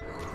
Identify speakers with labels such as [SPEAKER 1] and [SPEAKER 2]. [SPEAKER 1] you